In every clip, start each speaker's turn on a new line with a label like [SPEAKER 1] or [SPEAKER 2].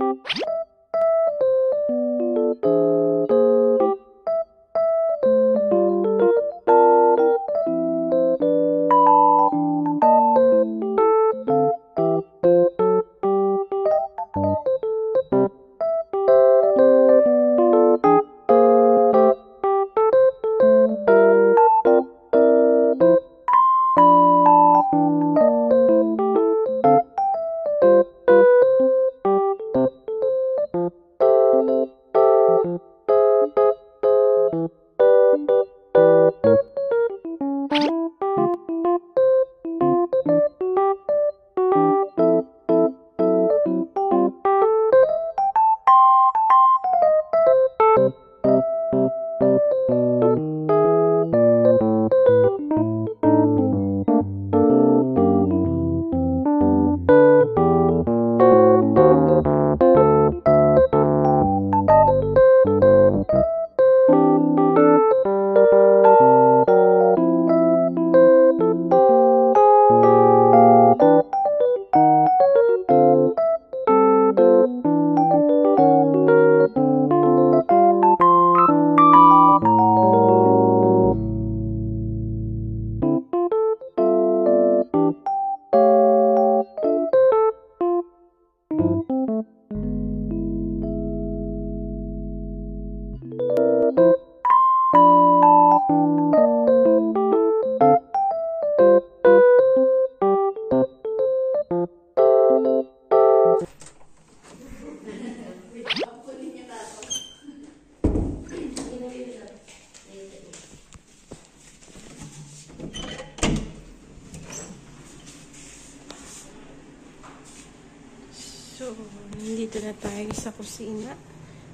[SPEAKER 1] you. So, nandito na tayo sa kusina.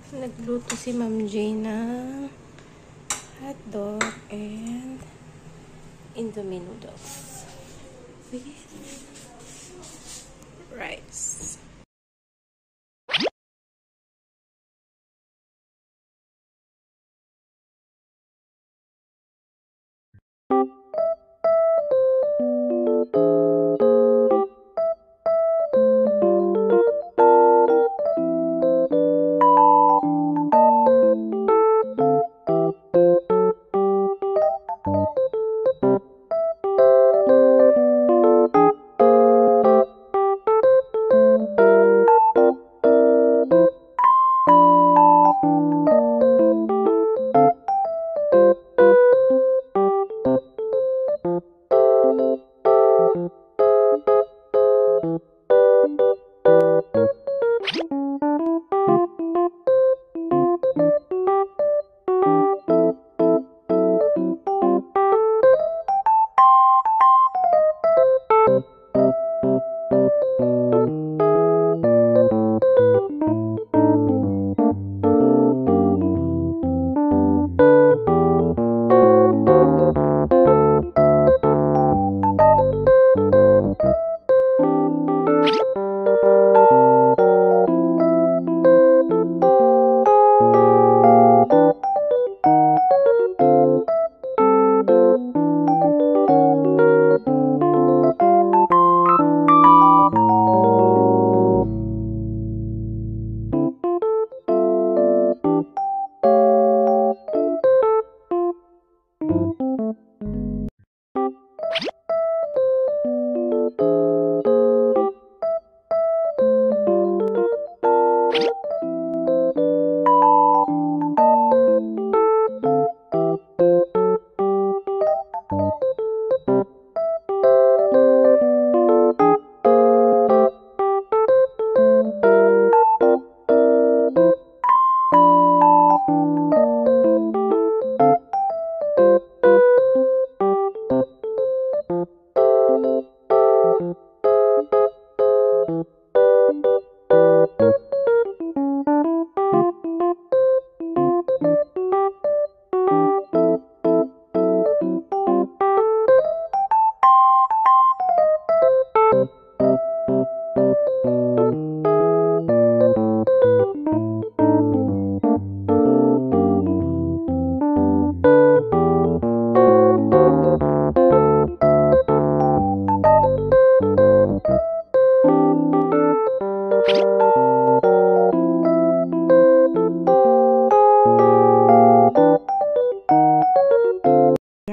[SPEAKER 1] Nagluto si Ma'am Jane ng hotdog and indomie noodles. With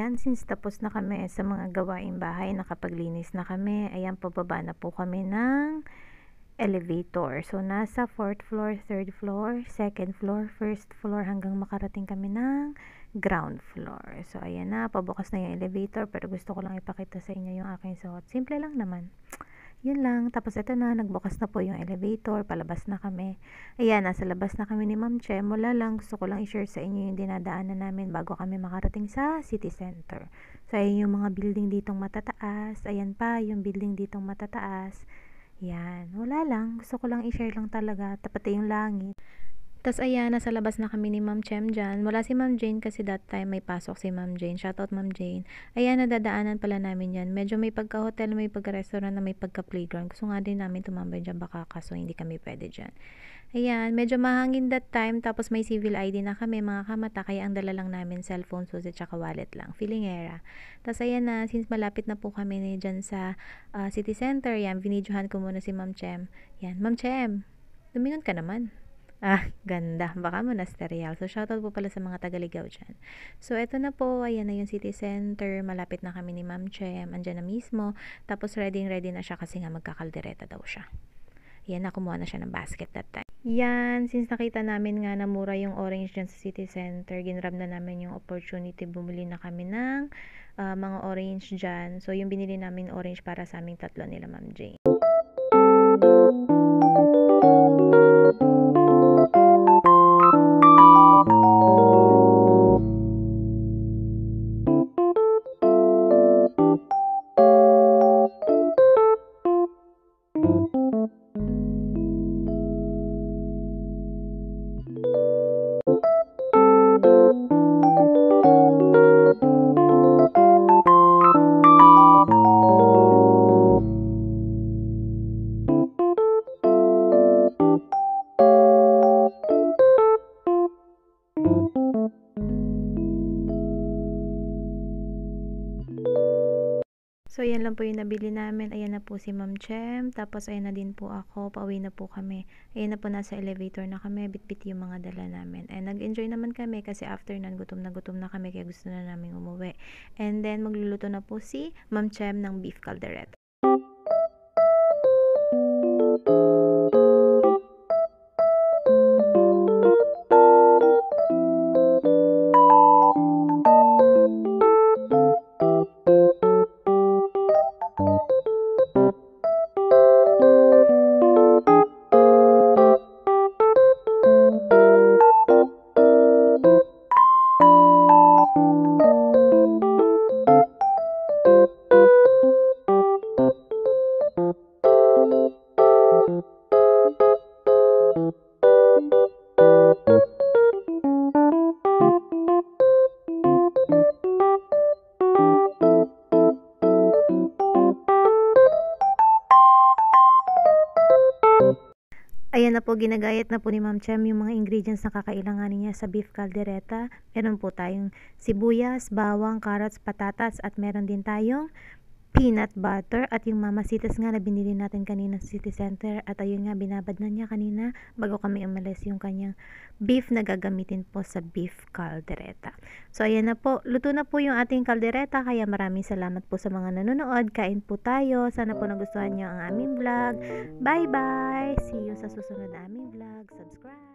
[SPEAKER 2] Ayan, since tapos na kami sa mga gawaing bahay, nakapaglinis na kami, ayan, pababa na po kami ng elevator. So, nasa 4th floor, 3rd floor, 2nd floor, 1st floor, hanggang makarating kami ng ground floor. So, ayan na, pabukas na yung elevator, pero gusto ko lang ipakita sa inyo yung aking suot. Simple lang naman yun lang. Tapos ito na, nagbukas na po yung elevator, palabas na kami. Ayan, nasa labas na kami ni Ma'am Che. Mula lang, gusto ko lang i-share sa inyo yung dinadaanan namin bago kami makarating sa city center. So, ayan yung mga building ditong matataas. Ayan pa, yung building ditong matataas. Yan, wala lang. Gusto ko lang i-share lang talaga. Tapat yung langit. Tapos ayan, nasa labas na kami ni Ma'am Chem dyan. Wala si Ma'am Jane kasi that time may pasok si Ma'am Jane. Shoutout Ma'am Jane. Ayan, nadadaanan pala namin yan. Medyo may pagka-hotel, may pagka-restaurant, may pagka-playground. Gusto nga din namin tumambay dyan baka kaso hindi kami pwede dyan. Ayan, medyo mahangin that time. Tapos may civil ID na kami mga kamata. Kaya ang dala lang namin cellphone, susi, tsaka wallet lang. Feeling era. Tapos ayan na, since malapit na po kami ni dyan sa uh, city center, yan, vinidyohan ko muna si Ma'am Chem. Yan, Ma'am Chem, lumingon ka naman. Ah, ganda. Baka monasteryal. So, shoutout po pala sa mga tagaligaw dyan. So, eto na po. Ayan na yung city center. Malapit na kami ni Ma'am Chem. Andyan na mismo. Tapos, ready ready na siya kasi nga magkakaldereta daw siya. Yan, nakumuha na siya ng basket that time. Yan, since nakita namin nga na mura yung orange dyan sa city center, ginrab na namin yung opportunity. Bumili na kami ng uh, mga orange dyan. So, yung binili namin orange para sa aming tatlo nila Ma'am Jane. So, ayan lang po yung nabili namin. Ayan na po si Ma'am Chem. Tapos, ayan na din po ako. Pauwi na po kami. Ayan na po nasa elevator na kami. Bitbit yung mga dala namin. And nag-enjoy naman kami kasi after nan, gutom na gutom na kami. Kaya gusto na namin umuwi. And then, magluluto na po si Ma'am Chem ng beef caldereta. Ayan na po, ginagayat na po ni Ma'am Chem yung mga ingredients na kakailanganin niya sa beef caldereta. Meron po tayong sibuyas, bawang, carrots, patatas at meron din tayong peanut butter at yung mamasitas nga na binili natin kanina sa city center at ayun nga binabad na niya kanina bago kami umalis yung kanyang beef na gagamitin po sa beef caldereta. So ayan na po, luto na po yung ating caldereta kaya maraming salamat po sa mga nanonood. Kain po tayo. Sana po nagustuhan niyo ang aming vlog. Bye bye! See you sa susunod na aming vlog. Subscribe!